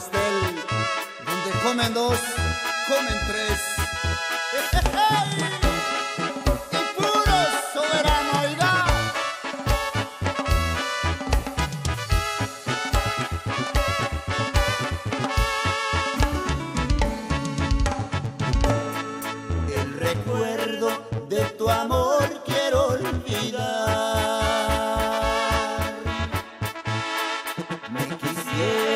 donde comen dos, comen tres. ¡Y puro soberano, oiga! El recuerdo de tu amor quiero olvidar. Me quisiera